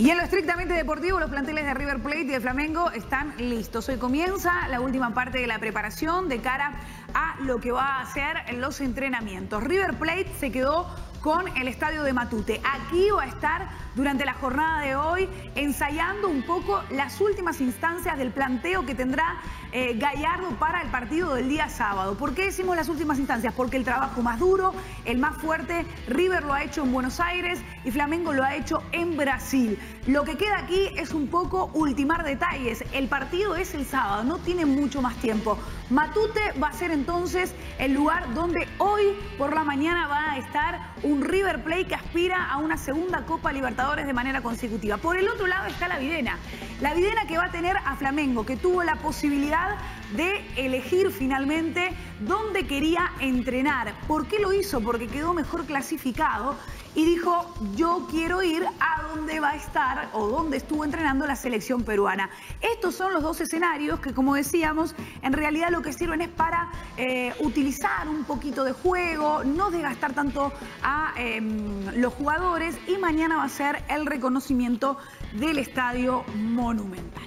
Y en lo estrictamente deportivo, los planteles de River Plate y de Flamengo están listos. Hoy comienza la última parte de la preparación de cara a lo que va a ser los entrenamientos. River Plate se quedó con el estadio de Matute. Aquí va a estar durante la jornada de hoy ensayando un poco las últimas instancias del planteo que tendrá eh, Gallardo para el partido del día sábado. ¿Por qué decimos las últimas instancias? Porque el trabajo más duro, el más fuerte, River lo ha hecho en Buenos Aires y Flamengo lo ha hecho en Brasil. Lo que queda aquí es un poco ultimar detalles. El partido es el sábado, no tiene mucho más tiempo. Matute va a ser entonces el lugar donde hoy por la mañana va a estar River Plate que aspira a una segunda Copa Libertadores de manera consecutiva. Por el otro lado está la Videna. La Videna que va a tener a Flamengo, que tuvo la posibilidad de elegir finalmente dónde quería entrenar. ¿Por qué lo hizo? Porque quedó mejor clasificado y dijo, yo quiero ir a donde va a estar o donde estuvo entrenando la selección peruana. Estos son los dos escenarios que, como decíamos, en realidad lo que sirven es para eh, utilizar un poquito de juego, no desgastar tanto a em, los jugadores y mañana va a ser el reconocimiento del Estadio Monumental.